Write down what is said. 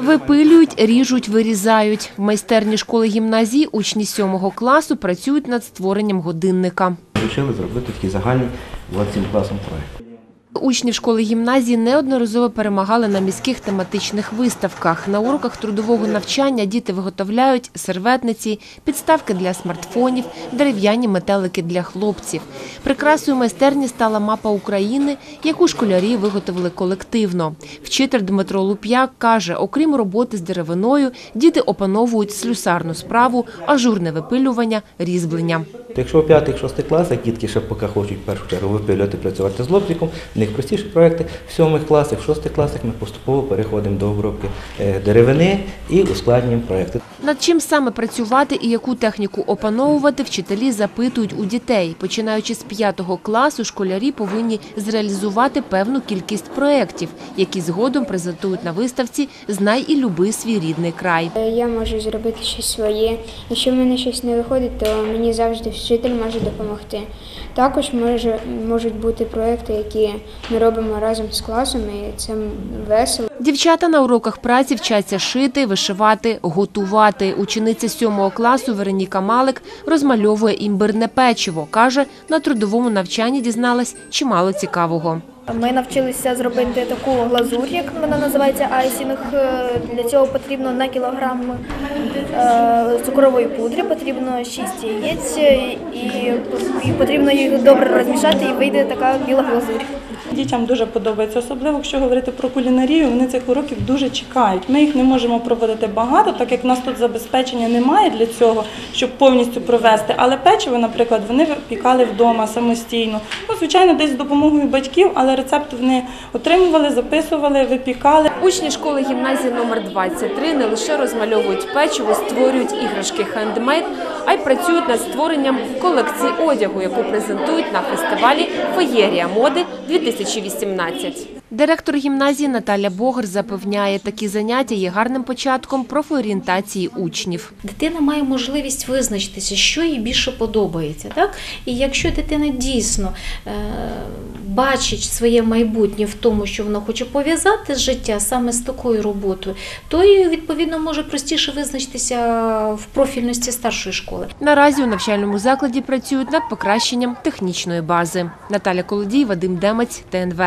Випилюють, ріжуть, вирізають. В майстерні школи гімназії учні сьомого класу працюють над створенням годинника. Вирішили зробити такий загальний 27 класом проект. Учні школи гімназії неодноразово перемагали на міських тематичних виставках. На уроках трудового навчання діти виготовляють серветниці, підставки для смартфонів, дерев'яні метелики для хлопців. Прикрасою майстерні стала мапа України, яку школярі виготовили колективно. Вчитель Дмитро Луп'як каже, окрім роботи з деревиною, діти опановують слюсарну справу, ажурне випилювання, різьблення. Якщо в п'ятих, шостих класах дітки ще поки хочуть в першу чергу випилювати, працювати з лобзиком, в них простіші проекти. В сьомих класах, в шостих класах ми поступово переходимо до обробки е, деревини і ускладнюємо проекти. Над чим саме працювати і яку техніку опановувати, вчителі запитують у дітей. Починаючи з п'ятого класу, школярі повинні зреалізувати певну кількість проєктів, які згодом презентують на виставці Знай і люби свій рідний край. Я можу зробити щось своє. Якщо в мене щось не виходить, то мені завжди вчитель може допомогти. Також може, можуть бути проекти, які ми робимо разом з класом, і це весело. Дівчата на уроках праці вчаться шити, вишивати, готувати. Учениця сьомого класу Вероніка Малик розмальовує імбирне печиво. Каже, на трудовому навчанні дізналась чимало цікавого. Ми навчилися зробити таку глазурь, як вона називається icing. Е, Для цього потрібно на кілограм е, цукрової пудри, потрібно 6 яєць е, і, потрібно їх добре розмішати і вийде така біла глазурь. Дітям дуже подобається, особливо якщо говорити про кулінарію, вони цих уроків дуже чекають. Ми їх не можемо проводити багато, так як нас тут забезпечення немає для цього, щоб повністю провести. Але печиво, наприклад, вони випікали вдома самостійно. Ну, звичайно, десь з допомогою батьків, але рецепт вони отримували, записували, випікали. Учні школи гімназії номер 23 не лише розмальовують печиво, створюють іграшки хендмейд, а й працюють над створенням колекції одягу, яку презентують на фестивалі Феєрія моди 2018. Директор гімназії Наталя Богар запевняє, такі заняття є гарним початком профорієнтації учнів. Дитина має можливість визначитися, що їй більше подобається. Так? І якщо дитина дійсно е, бачить своє майбутнє в тому, що вона хоче пов'язати життя саме з такою роботою, то і відповідно може простіше визначитися в профільності старшої школи. Наразі у навчальному закладі працюють над покращенням технічної бази. Наталя Колодій, Вадим Демець, ТНВ.